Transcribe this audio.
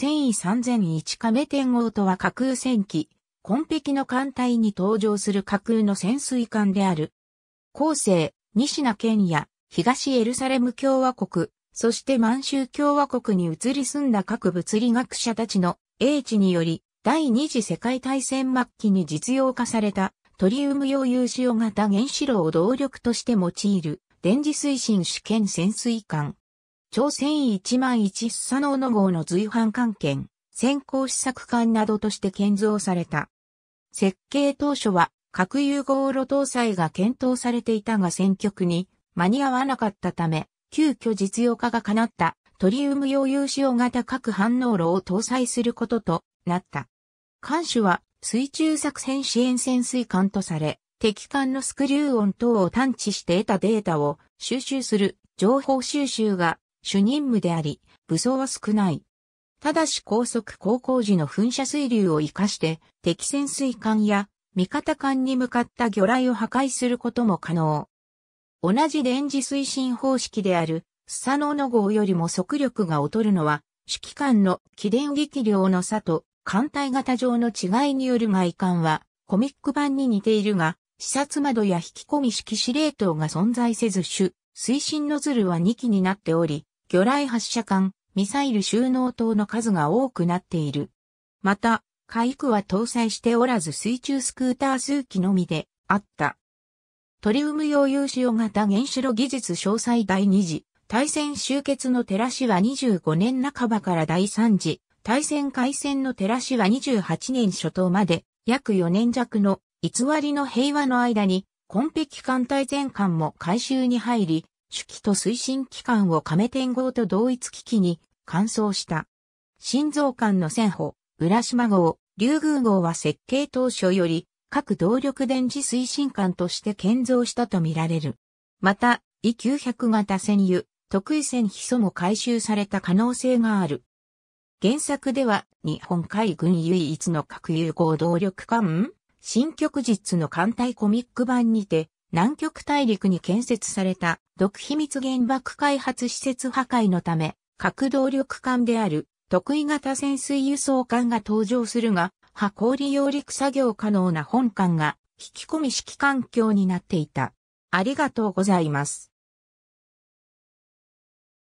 戦意3001亀天号とは架空戦機、紺壁の艦隊に登場する架空の潜水艦である。後世、西名県や東エルサレム共和国、そして満州共和国に移り住んだ各物理学者たちの英知により、第二次世界大戦末期に実用化されたトリウム用有使用型原子炉を動力として用いる電磁推進試験潜水艦。朝鮮1万1スサノーノ号の随伴艦艦、先行試作艦などとして建造された。設計当初は核融合炉搭載が検討されていたが戦局に間に合わなかったため、急遽実用化が叶ったトリウム用有使用型核反応炉を搭載することとなった。艦首は水中作戦支援潜水艦とされ、敵艦のスクリュー音等を探知して得たデータを収集する情報収集が主任務であり、武装は少ない。ただし高速航行時の噴射水流を活かして敵潜水艦や味方艦に向かった魚雷を破壊することも可能。同じ電磁推進方式であるスサノーノ号よりも速力が劣るのは指揮官の起電力量の差と艦隊型上の違いによる外観はコミック版に似ているが、視察窓や引き込み式司令塔が存在せず主、推進ノズルは2機になっており、魚雷発射管、ミサイル収納塔の数が多くなっている。また、海区は搭載しておらず水中スクーター数機のみであった。トリウム用有使用型原子炉技術詳細第2次、対戦終結の照らしは25年半ばから第3次、対戦開戦の照らしは28年初頭まで、約4年弱の偽りの平和の間に、紺壁艦隊全艦も回収に入り、主機と推進機関を亀天号と同一機器に換装した。心臓艦の戦歩、浦島号、竜宮号は設計当初より各動力電磁推進艦として建造したとみられる。また、E900 型戦油、得意戦ヒ素も回収された可能性がある。原作では、日本海軍唯一の核融合動力艦新極実の艦隊コミック版にて、南極大陸に建設された毒秘密原爆開発施設破壊のため、核動力艦である特異型潜水輸送艦が登場するが、波氷揚陸作業可能な本艦が引き込み式環境になっていた。ありがとうございます。